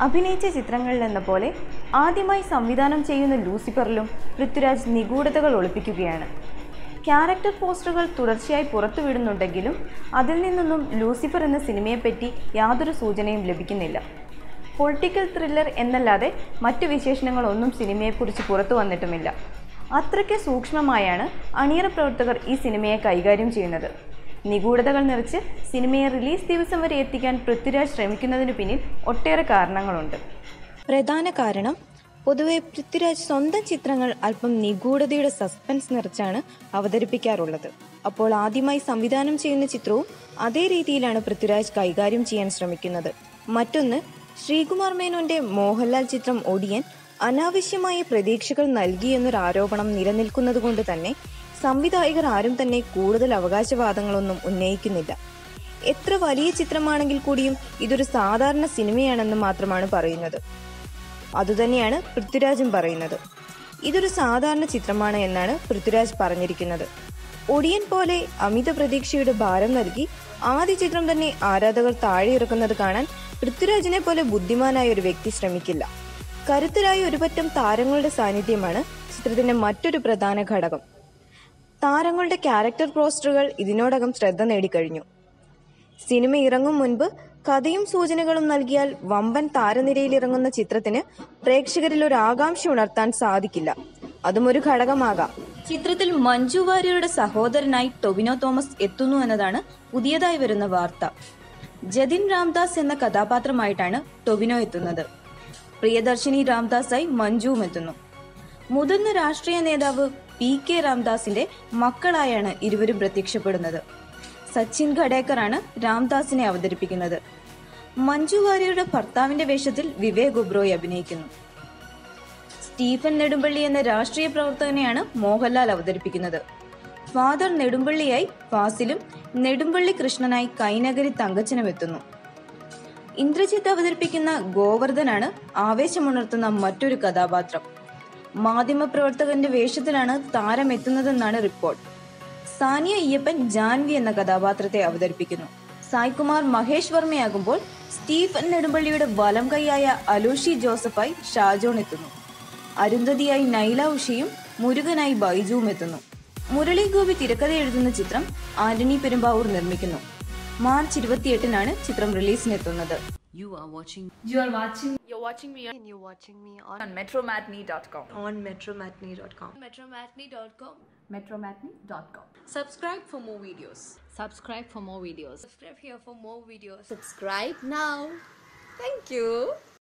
അഭിനയിച്ച ചിത്രങ്ങളിലെന്ന പോലെ ആദ്യമായി സംവിധാനം ചെയ്യുന്ന ലൂസിഫറിലും പൃഥ്വിരാജ് നിഗൂഢതകൾ ഒളിപ്പിക്കുകയാണ്. ക്യാരക്ടർ പോസ്റ്ററുകൾ തുടർച്ചയായി പുറത്തുവിടുന്നുണ്ടെങ്കിലും അതിൽ നിന്നൊന്നും ലൂസിഫർ എന്ന സിനിമയെപ്പറ്റി യാതൊരു സൂചനയും ലഭിക്കുന്നില്ല. പൊളിറ്റിക്കൽ ത്രില്ലർ എന്നല്ലാതെ മറ്റു വിശേഷണങ്ങളൊന്നും സിനിമയെക്കുറിച്ച് പുറത്തു വന്നിട്ടുമില്ല. അത്രയ്ക്ക് സൂക്ഷ്മമായാണ് അണിയറ പ്രവർത്തകർ ഈ സിനിമയെ കൈകാര്യം ചെയ്യുന്നത്. നിഗൂഢതകൾ നിറച്ച് സിനിമയെ റിലീസ് ദിവസം വരെ എത്തിക്കാൻ പൃഥ്വിരാജ് ശ്രമിക്കുന്നതിന് പിന്നിൽ ഒട്ടേറെ കാരണങ്ങളുണ്ട്. പ്രധാന കാരണം പൊതുവെ പൃഥ്വിരാജ് സ്വന്തം ചിത്രങ്ങൾ അല്പം നിഗൂഢതയുടെ സസ്പെൻസ് നിറച്ചാണ് അവതരിപ്പിക്കാറുള്ളത്. അപ്പോൾ ആദ്യമായി സംവിധാനം ചെയ്യുന്ന ചിത്രവും അതേ രീതിയിലാണ് പൃഥ്വിരാജ് കൈകാര്യം ചെയ്യാൻ ശ്രമിക്കുന്നത്. മറ്റൊന്ന് ശ്രീകുമാർ മേനോന്റെ മോഹൻലാൽ ചിത്രം ഒടിയൻ അനാവശ്യമായ പ്രതീക്ഷകൾ നൽകിയെന്നൊരു ആരോപണം നിലനിൽക്കുന്നത് കൊണ്ട് തന്നെ സംവിധായകർ ആരും തന്നെ കൂടുതൽ അവകാശവാദങ്ങളൊന്നും ഉന്നയിക്കുന്നില്ല. എത്ര വലിയ ചിത്രമാണെങ്കിൽ കൂടിയും ഇതൊരു സാധാരണ സിനിമയാണെന്ന് മാത്രമാണ് പറയുന്നത്. അതുതന്നെയാണ് പൃഥ്വിരാജും പറയുന്നത്. ഇതൊരു സാധാരണ ചിത്രമാണ് എന്നാണ് പൃഥ്വിരാജ് പറഞ്ഞിരിക്കുന്നത്. ഒടിയൻ പോലെ അമിത പ്രതീക്ഷയുടെ ഭാരം നൽകി ആദ്യ ചിത്രം തന്നെ ആരാധകർ താഴെ ഇറക്കുന്നത് കാണാൻ പൃഥ്വിരാജിനെ പോലെ ബുദ്ധിമാനായ ഒരു വ്യക്തി ശ്രമിക്കില്ല. കരുത്തരായ ഒരുപറ്റം താരങ്ങളുടെ സാന്നിധ്യമാണ് ചിത്രത്തിന്റെ മറ്റൊരു പ്രധാന ഘടകം. താരങ്ങളുടെ ക്യാരക്ടർ പോസ്റ്ററുകൾ ഇതിനോടകം ശ്രദ്ധ നേടിക്കഴിഞ്ഞു. സിനിമ ഇറങ്ങും മുൻപ് കഥയും സൂചനകളും നൽകിയാൽ വമ്പൻ താരനിരയിൽ ഇറങ്ങുന്ന ചിത്രത്തിന് പ്രേക്ഷകരിൽ ഒരു ആകാംക്ഷ ഉണർത്താൻ സാധിക്കില്ല. അതും ഒരു ഘടകമാകാം. ചിത്രത്തിൽ മഞ്ജു വാര്യരുടെ സഹോദരനായി ടൊവിനോ തോമസ് എത്തുന്നു എന്നതാണ് പുതിയതായി വരുന്ന വാർത്ത. ജതിൻ രാംദാസ് എന്ന കഥാപാത്രമായിട്ടാണ് ടൊവിനോ എത്തുന്നത്. പ്രിയദർശിനി രാംദാസായി മഞ്ജുവും എത്തുന്നു. മുതിർന്ന രാഷ്ട്രീയ നേതാവ് പി കെ രാംദാസിന്റെ മക്കളായാണ് ഇരുവരും പ്രത്യക്ഷപ്പെടുന്നത്. സച്ചിൻ ഖടേക്കറാണ് രാംദാസിനെ അവതരിപ്പിക്കുന്നത്. മഞ്ജു വാര്യയുടെ ഭർത്താവിന്റെ വേഷത്തിൽ വിവേക് ഒബ്രോയ് അഭിനയിക്കുന്നു. സ്റ്റീഫൻ നെടുമ്പള്ളി എന്ന രാഷ്ട്രീയ പ്രവർത്തകനെയാണ് മോഹൻലാൽ അവതരിപ്പിക്കുന്നത്. ഫാദർ നെടുമ്പള്ളിയായി ഫാസിലും നെടുമ്പള്ളി കൃഷ്ണനായി കൈനഗരി തങ്കച്ചനും എത്തുന്നു. ഇന്ദ്രജിത്ത് അവതരിപ്പിക്കുന്ന ഗോവർദ്ധനാണ് ആവേശമുണർത്തുന്ന മറ്റൊരു കഥാപാത്രം. മാധ്യമപ്രവർത്തകന്റെ വേഷത്തിലാണ് താരം എത്തുന്നതെന്നാണ് റിപ്പോർട്ട്. സാനിയ അയ്യപ്പൻ ജാൻവി എന്ന കഥാപാത്രത്തെ അവതരിപ്പിക്കുന്നു. സായ്കുമാർ മഹേഷ് വർമ്മയാകുമ്പോൾ സ്റ്റീഫൻ നെടുമ്പള്ളിയുടെ വലം കൈയായ അലോഷി ജോസഫായി ഷാജോൺ എത്തുന്നു. അരുന്ധതിയായി നൈല ഉഷയും മുരുകനായി ബൈജുവും എത്തുന്നു. മുരളി ഗോപി തിരക്കഥ എഴുതുന്ന ചിത്രം ആന്റണി പെരുമ്പാവൂർ നിർമ്മിക്കുന്നു. മാർച്ച് ഇരുപത്തിയെട്ടിനാണ് ചിത്രം റിലീസിനെത്തുന്നത്. You are watching You are watching watching me and you're watching me on, on metromatney.com. on metromatney.com. Metromatney.com. Metromatney.com. Subscribe for more videos. subscribe for more videos. Subscribe here for more videos. Subscribe now. Thank you.